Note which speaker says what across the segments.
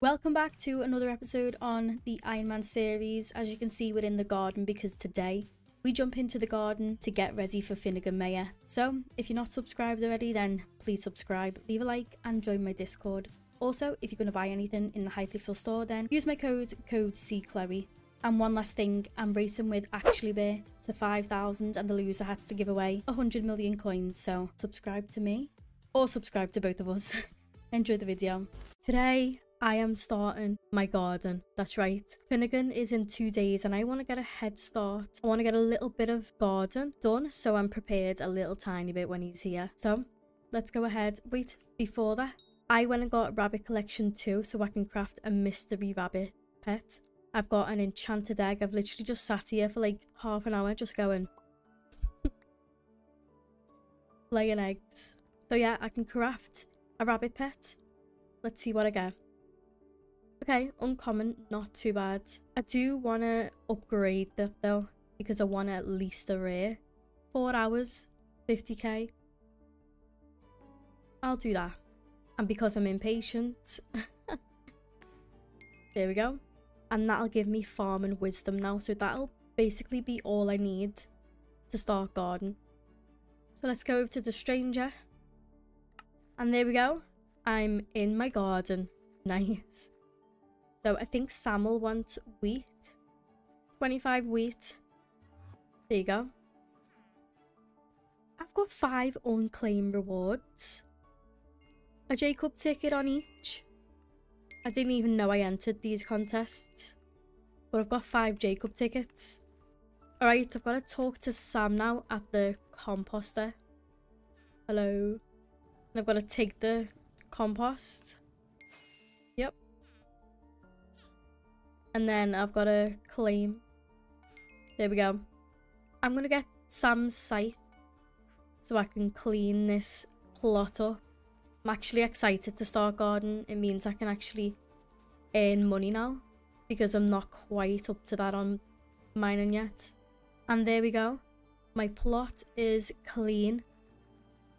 Speaker 1: Welcome back to another episode on the Iron Man series. As you can see, we're in the garden because today we jump into the garden to get ready for Finnegan mayor. So, if you're not subscribed already, then please subscribe, leave a like, and join my Discord. Also, if you're going to buy anything in the Hypixel store, then use my code, code CCHLOE. And one last thing, I'm racing with Actually Bear to 5,000 and the loser has to give away 100 million coins, so subscribe to me or subscribe to both of us. Enjoy the video. Today, I am starting my garden. That's right. Finnegan is in two days and I want to get a head start. I want to get a little bit of garden done so I'm prepared a little tiny bit when he's here. So let's go ahead. Wait, before that, I went and got rabbit collection too so I can craft a mystery rabbit pet. I've got an enchanted egg. I've literally just sat here for like half an hour just going laying eggs. So yeah, I can craft a rabbit pet. Let's see what I get. Okay, uncommon, not too bad. I do want to upgrade that though, because I want at least a rare. Four hours, 50k. I'll do that. And because I'm impatient, there we go. And that'll give me farming wisdom now, so that'll basically be all I need to start garden. So let's go over to the stranger. And there we go. I'm in my garden. Nice. So I think Sam will want wheat. 25 wheat. There you go. I've got five unclaimed rewards. A Jacob ticket on each. I didn't even know I entered these contests. But I've got five Jacob tickets. Alright, I've got to talk to Sam now at the composter. Hello. And I've got to take the compost. And then I've got to claim. There we go. I'm going to get Sam's scythe so I can clean this plot up. I'm actually excited to start garden. It means I can actually earn money now because I'm not quite up to that on mining yet. And there we go. My plot is clean.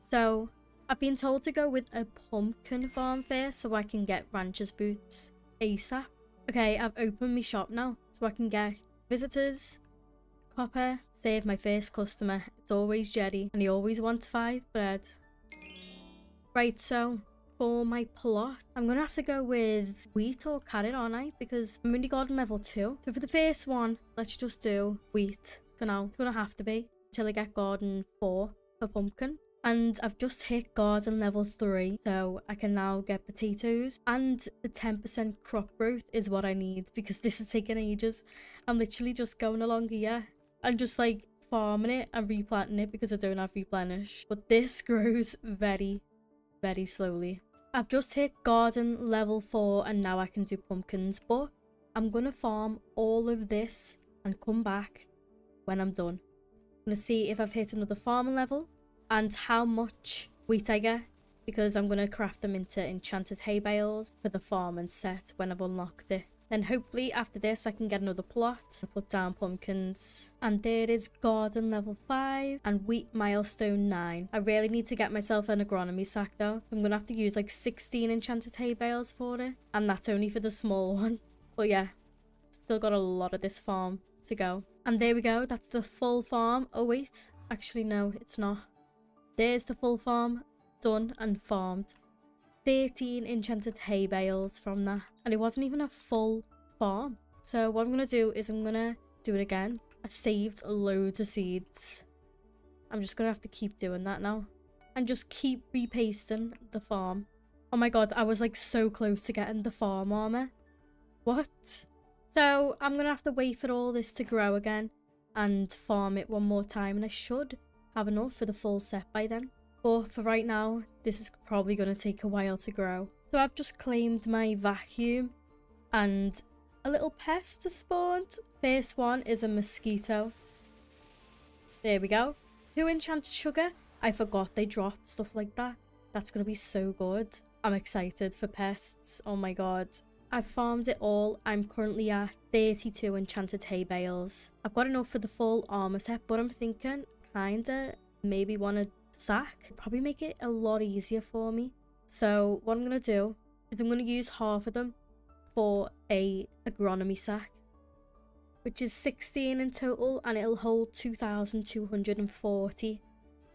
Speaker 1: So I've been told to go with a pumpkin farm first so I can get rancher's boots ASAP. Okay, I've opened my shop now so I can get visitors, copper, save my first customer. It's always Jerry and he always wants five bread. Right, so for my plot, I'm going to have to go with wheat or carrot, aren't I? Because I'm only garden level 2. So for the first one, let's just do wheat for now. It's going to have to be until I get garden 4 for pumpkin. And I've just hit garden level 3, so I can now get potatoes. And the 10% crop growth is what I need because this is taking ages. I'm literally just going along here and just like farming it and replanting it because I don't have replenish. But this grows very, very slowly. I've just hit garden level 4 and now I can do pumpkins. But I'm going to farm all of this and come back when I'm done. I'm going to see if I've hit another farming level and how much wheat I get because I'm going to craft them into enchanted hay bales for the farm and set when I've unlocked it. Then hopefully after this I can get another plot put down pumpkins. And there is garden level 5 and wheat milestone 9. I really need to get myself an agronomy sack though. I'm going to have to use like 16 enchanted hay bales for it. And that's only for the small one. But yeah, still got a lot of this farm to go. And there we go, that's the full farm. Oh wait, actually no, it's not. There's the full farm, done and farmed. 13 enchanted hay bales from that. And it wasn't even a full farm. So what I'm going to do is I'm going to do it again. I saved loads of seeds. I'm just going to have to keep doing that now. And just keep repasting the farm. Oh my god, I was like so close to getting the farm armor. What? So I'm going to have to wait for all this to grow again and farm it one more time. And I should have enough for the full set by then. But for right now, this is probably going to take a while to grow. So I've just claimed my vacuum and a little pest has spawned. First one is a mosquito. There we go. Two enchanted sugar. I forgot they drop stuff like that. That's going to be so good. I'm excited for pests. Oh my god. I've farmed it all. I'm currently at 32 enchanted hay bales. I've got enough for the full armor set, but I'm thinking kinda maybe want a sack. Probably make it a lot easier for me. So what I'm gonna do is I'm gonna use half of them for a agronomy sack, which is 16 in total, and it'll hold 2,240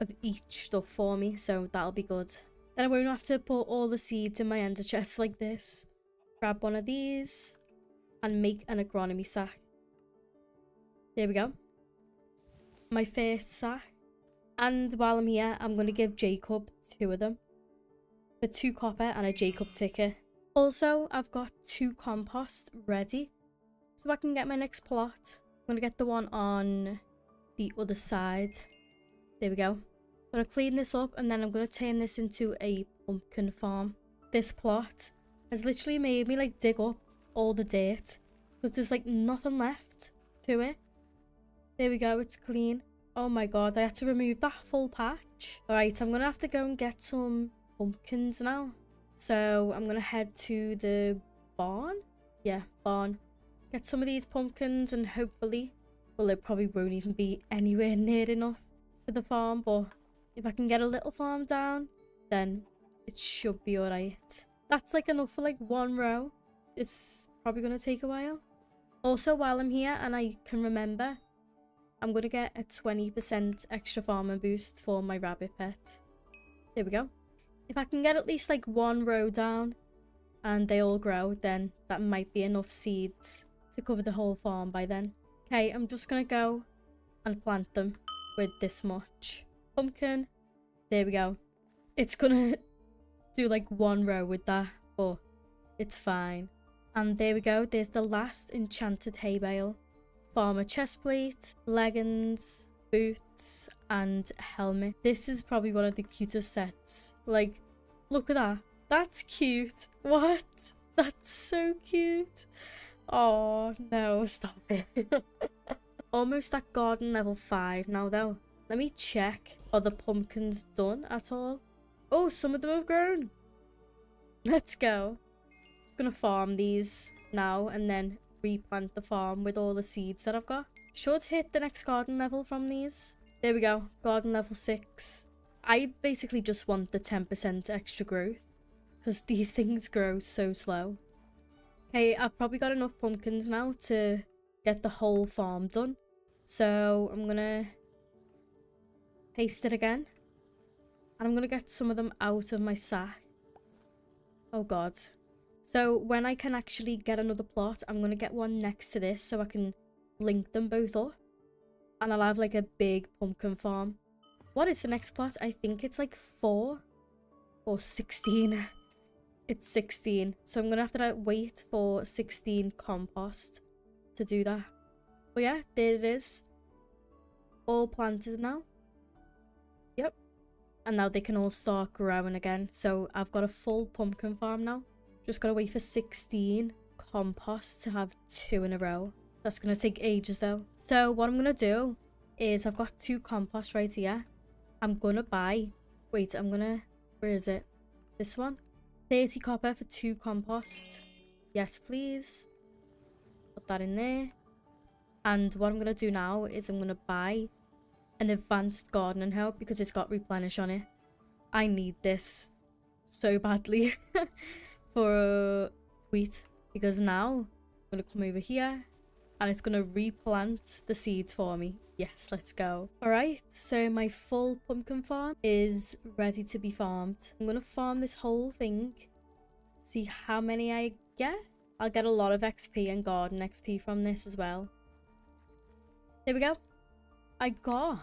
Speaker 1: of each stuff for me, so that'll be good. Then I won't have to put all the seeds in my ender chest like this. Grab one of these and make an agronomy sack. There we go. My first sack. And while I'm here, I'm going to give Jacob two of them. For two copper and a Jacob ticket. Also, I've got two compost ready. So I can get my next plot. I'm going to get the one on the other side. There we go. I'm going to clean this up and then I'm going to turn this into a pumpkin farm. This plot has literally made me like dig up all the dirt. Because there's like nothing left to it. There we go, it's clean. Oh my god, I had to remove that full patch. Alright, I'm to have to go and get some pumpkins now. So I'm to head to the barn. Yeah, barn. Get some of these pumpkins and hopefully, well, it probably won't even be anywhere near enough for the farm. But if I can get a little farm down, then it should be alright. That's like enough for like one row. It's probably to take a while. Also, while I'm here and I can remember, I'm going to get a 20% extra farmer boost for my rabbit pet. There we go. If I can get at least like one row down and they all grow, then that might be enough seeds to cover the whole farm by then. Okay, I'm just going to go and plant them with this much. Pumpkin. There we go. It's going to do like one row with that, but it's fine. And there we go. There's the last enchanted hay bale. Farmer chestplate, leggings, boots, and helmet. This is probably one of the cutest sets. Like, look at that. That's cute. What? That's so cute. Oh, no, stop it. Almost at garden level 5 now, though. Let me check. Are the pumpkins done at all? Oh, some of them have grown. Let's go. Just gonna farm these now and then replant the farm with all the seeds that I've got. Should hit the next garden level from these. There we go. Garden level 6. I basically just want the 10% extra growth. Because these things grow so slow. Okay, I've probably got enough pumpkins now to get the whole farm done. So I'm going to paste it again. And I'm going to get some of them out of my sack. Oh god. So when I can actually get another plot, I'm going to get one next to this so I can link them both up. And I'll have like a big pumpkin farm. What is the next plot? I think it's like 4 or 16. It's 16. So I'm going to have to wait for 16 compost to do that. But yeah, there it is. All planted now. Yep. And now they can all start growing again. So I've got a full pumpkin farm now. Just got to wait for 16 compost to have two in a row. That's to take ages though. So what I'm to do is I've got two compost right here. I'm to buy... Wait, I'm to... Where is it? This one? 30 copper for two compost. Yes, please. Put that in there. And what I'm to do now is I'm to buy an advanced gardening hoe because it's got replenish on it. I need this so badly for wheat because now I'm going to come over here and it's going to replant the seeds for me. Yes, let's go. Alright, so my full pumpkin farm is ready to be farmed. I'm going to farm this whole thing, see how many I get. I'll get a lot of XP and garden XP from this as well. There we go. I got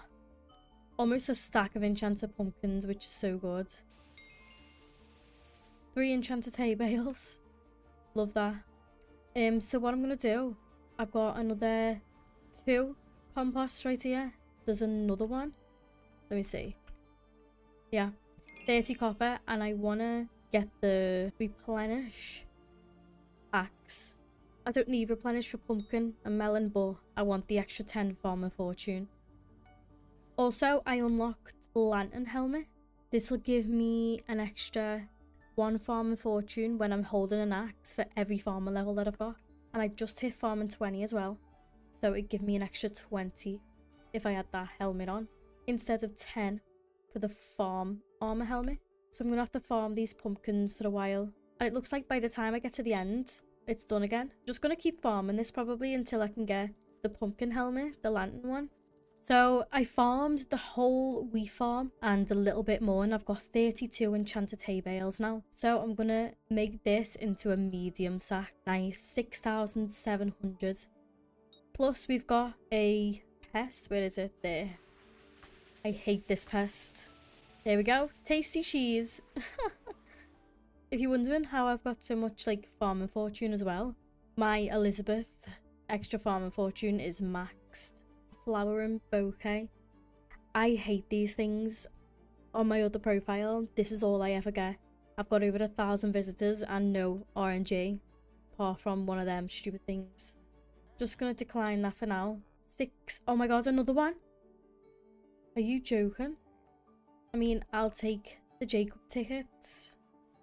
Speaker 1: almost a stack of enchanted pumpkins, which is so good. Three enchanted hay bales. Love that. Um, so what I'm going to do I've got another two composts right here. There's another one. Let me see. Yeah, 30 copper, and I want to get the replenish axe. I don't need replenish for pumpkin and melon, but I want the extra 10 farmer fortune. Also, I unlocked lantern helmet. This will give me an extra one farmer fortune when I'm holding an axe for every farmer level that I've got. And I just hit farming 20 as well. So it'd give me an extra 20 if I had that helmet on. Instead of 10 for the farm armor helmet. So I'm going to have to farm these pumpkins for a while. And it looks like by the time I get to the end, it's done again. Just gonna keep farming this probably until I can get the pumpkin helmet, the lantern one. So I farmed the whole wheat farm and a little bit more and I've got 32 enchanted hay bales now. So I'm gonna make this into a medium sack. Nice, 6,700. Plus we've got a pest, where is it? There. I hate this pest. There we go, tasty cheese. if you're wondering how I've got so much like farming fortune as well, my Elizabeth extra farming fortune is maxed flowering bouquet. I hate these things. On my other profile, this is all I ever get. I've got over a thousand visitors and no RNG, apart from one of them stupid things. Just gonna decline that for now. Six. Oh my god, another one? Are you joking? I mean, I'll take the Jacob tickets.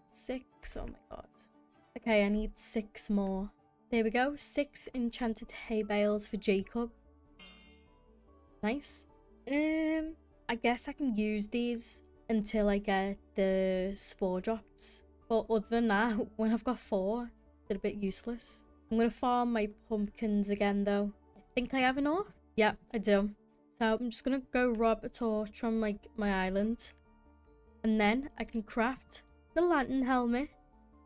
Speaker 1: Six. Oh my god. Okay, I need six more. There we go. Six enchanted hay bales for Jacob. Nice. Um, I guess I can use these until I get the spore drops. But other than that, when I've got four, they're a bit useless. I'm going to farm my pumpkins again though. I think I have enough. Yeah, I do. So I'm just going to go rob a torch from like my island. And then I can craft the lantern helmet.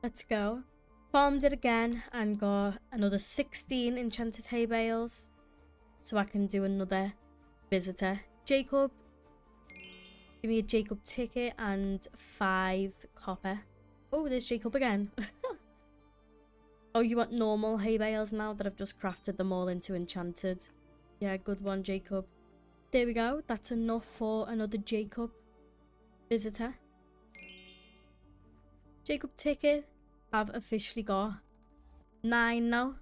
Speaker 1: Let's go. Farmed it again and got another 16 enchanted hay bales. So I can do another visitor. Jacob. Give me a Jacob ticket and five copper. Oh, there's Jacob again. oh, you want normal hay bales now that I've just crafted them all into enchanted. Yeah, good one, Jacob. There we go. That's enough for another Jacob visitor. Jacob ticket. I've officially got nine now.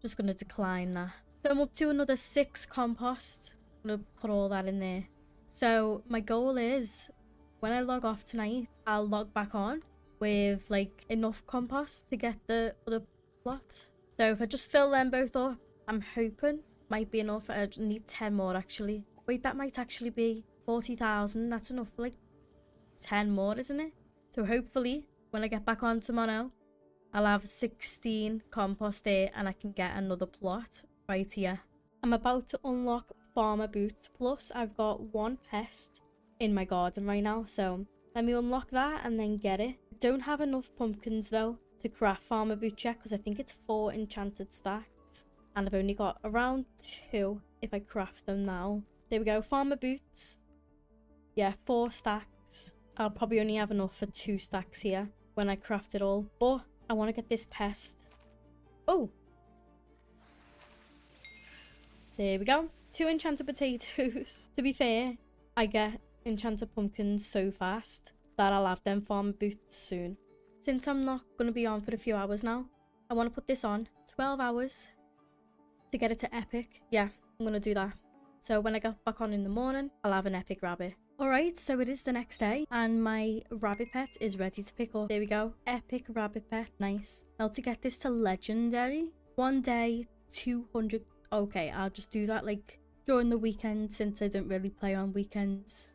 Speaker 1: Just going to decline that. So I'm up to another six compost gonna put all that in there. So my goal is when I log off tonight, I'll log back on with like enough compost to get the other plot. So if I just fill them both up, I'm hoping might be enough. I need 10 more actually. Wait, that might actually be 40,000. That's enough for like 10 more, isn't it? So hopefully when I get back on tomorrow, I'll have 16 compost there and I can get another plot right here. I'm about to unlock farmer boots. Plus, I've got one pest in my garden right now. So let me unlock that and then get it. Don't have enough pumpkins though to craft farmer boots yet because I think it's four enchanted stacks. And I've only got around two if I craft them now. There we go, farmer boots. Yeah, four stacks. I'll probably only have enough for two stacks here when I craft it all. But I want to get this pest. Oh. There we go. Two enchanted potatoes. to be fair, I get enchanted pumpkins so fast that I'll have them farm boots soon. Since I'm not going to be on for a few hours now, I want to put this on 12 hours to get it to epic. Yeah, I'm going to do that. So when I get back on in the morning, I'll have an epic rabbit. Alright, so it is the next day and my rabbit pet is ready to pick up. There we go. Epic rabbit pet. Nice. Now to get this to legendary, one day, 200... Okay, I'll just do that like during the weekend since I don't really play on weekends.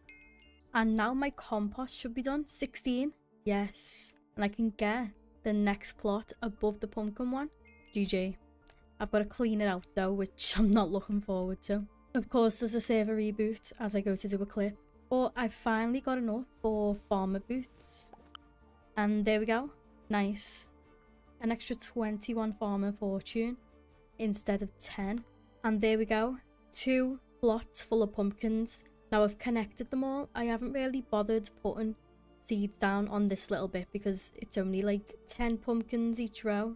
Speaker 1: And now my compost should be done. 16. Yes. And I can get the next plot above the pumpkin one. GG. I've got to clean it out though, which I'm not looking forward to. Of course, there's a server reboot as I go to do a clip. But I've finally got enough for farmer boots. And there we go. Nice. An extra 21 farmer fortune instead of 10. And there we go two plots full of pumpkins. Now I've connected them all. I haven't really bothered putting seeds down on this little bit because it's only like 10 pumpkins each row.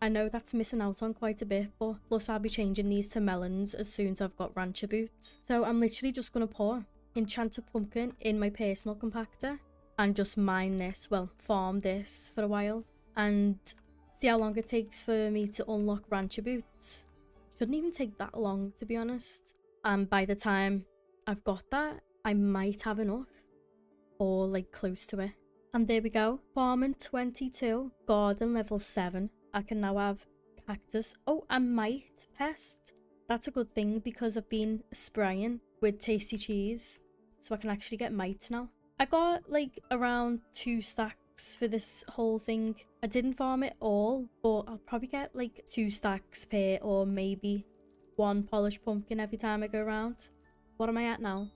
Speaker 1: I know that's missing out on quite a bit, but plus I'll be changing these to melons as soon as I've got rancher boots. So I'm literally just going to pour enchanted pumpkin in my personal compactor and just mine this, well, farm this for a while and see how long it takes for me to unlock rancher boots. Shouldn't even take that long, to be honest. And by the time I've got that, I might have enough. Or like close to it. And there we go. Farming 22. Garden level 7. I can now have cactus. Oh, I might pest. That's a good thing because I've been spraying with tasty cheese. So I can actually get mites now. I got like around two stacks stacks for this whole thing. I didn't farm it all, but I'll probably get like two stacks per or maybe one polished pumpkin every time I go around. What am I at now?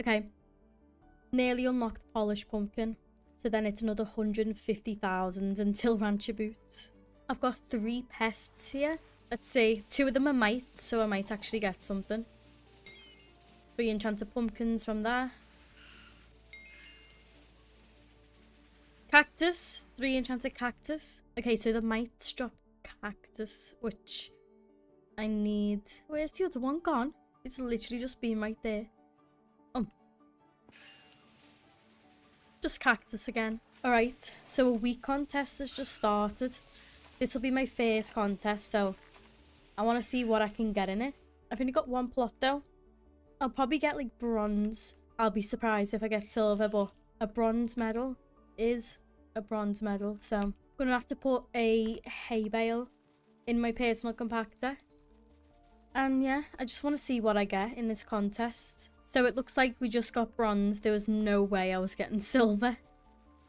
Speaker 1: Okay. Nearly unlocked polished pumpkin. So then it's another 150,000 until Rancher Boots. I've got three pests here. Let's see. Two of them are mites, so I might actually get something. Three enchanted pumpkins from there. Cactus. Three enchanted cactus. Okay, so the mites drop cactus, which I need... Where's the other one gone? It's literally just been right there. Oh. Just cactus again. Alright, so a wheat contest has just started. This will be my first contest, so I want to see what I can get in it. I've only got one plot though. I'll probably get like bronze. I'll be surprised if I get silver, but a bronze medal is a bronze medal. So I'm going to have to put a hay bale in my personal compactor. And yeah, I just want to see what I get in this contest. So it looks like we just got bronze. There was no way I was getting silver.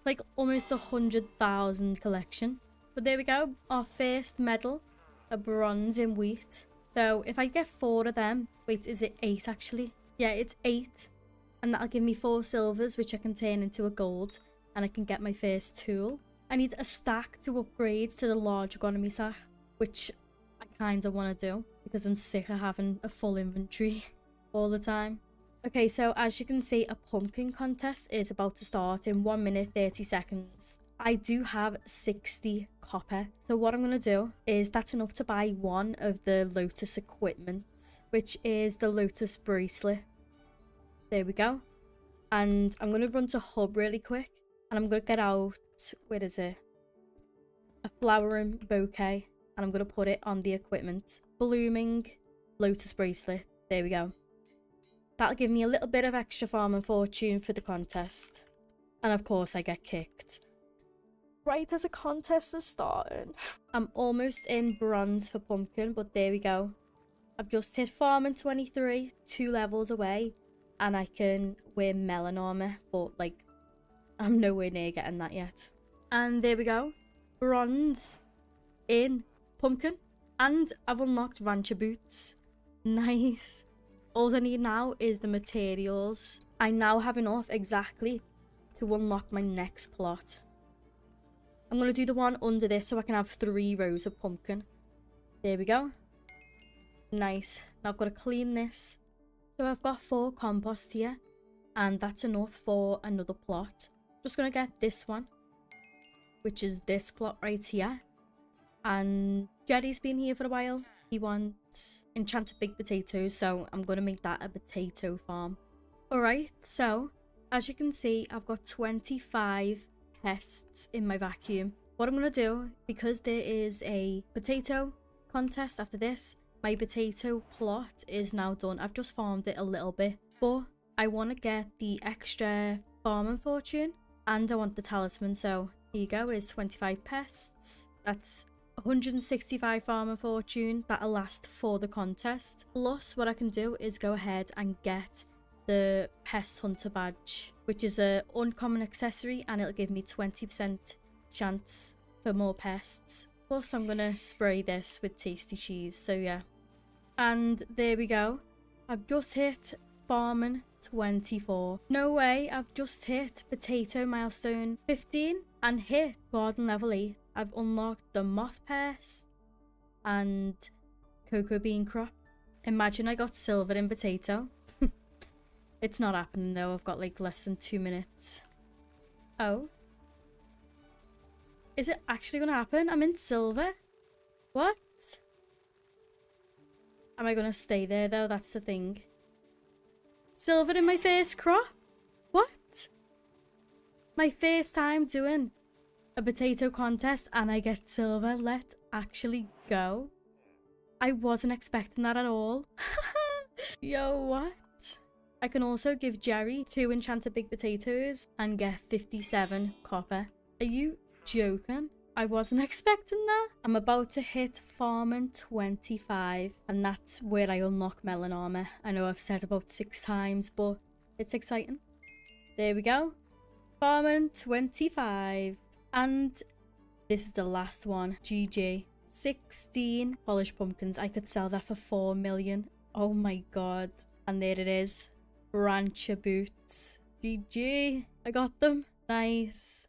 Speaker 1: Like almost a hundred thousand collection. But there we go. Our first medal. A bronze in wheat. So if I get four of them, wait, is it eight actually? Yeah, it's eight. And that'll give me four silvers, which I can turn into a gold. And I can get my first tool. I need a stack to upgrade to the large agronomy sack, which I kind of want to do because I'm sick of having a full inventory all the time. Okay, so as you can see, a pumpkin contest is about to start in 1 minute 30 seconds. I do have 60 copper. So what I'm going to do is that's enough to buy one of the Lotus equipment, which is the Lotus bracelet. There we go. And I'm going to run to hub really quick. And I'm going to get out, where is it? A flowering bouquet. And I'm going to put it on the equipment. Blooming Lotus bracelet. There we go. That'll give me a little bit of extra farming fortune for the contest. And of course I get kicked right as a contest is starting. I'm almost in bronze for pumpkin, but there we go. I've just hit farming 23, two levels away, and I can wear melon armor, but like, I'm nowhere near getting that yet. And there we go, bronze in pumpkin, and I've unlocked rancher boots. Nice. All I need now is the materials. I now have enough exactly to unlock my next plot. I'm going to do the one under this so I can have three rows of pumpkin. There we go. Nice. Now I've got to clean this. So I've got four compost here. And that's enough for another plot. Just to get this one. Which is this plot right here. And Jerry's been here for a while. He wants enchanted big potatoes. So I'm to make that a potato farm. Alright, so as you can see, I've got 25 pests in my vacuum. What I'm to do, because there is a potato contest after this, my potato plot is now done. I've just farmed it a little bit, but I want to get the extra farming fortune and I want the talisman. So here you go, is 25 pests. That's 165 farming fortune that'll last for the contest. Plus, what I can do is go ahead and get the Pest Hunter badge, which is a uncommon accessory and it'll give me 20% chance for more pests. Plus I'm going to spray this with tasty cheese, so yeah. And there we go. I've just hit farming 24. No way, I've just hit potato milestone 15 and hit garden level 8. I've unlocked the moth pest and cocoa bean crop. Imagine I got silver in potato. It's not happening though, I've got like less than two minutes. Oh. Is it actually gonna happen? I'm in silver? What? Am I gonna stay there though? That's the thing. Silver in my first crop? What? My first time doing a potato contest and I get silver. Let's actually go. I wasn't expecting that at all. Yo, what? I can also give Jerry two enchanted big potatoes and get 57 copper. Are you joking? I wasn't expecting that. I'm about to hit farming 25 and that's where I unlock melon armor. I know I've said about six times, but it's exciting. There we go. Farming 25. And this is the last one. GG. 16 polished pumpkins. I could sell that for 4 million. Oh my god. And there it is. Rancher boots. GG. I got them. Nice.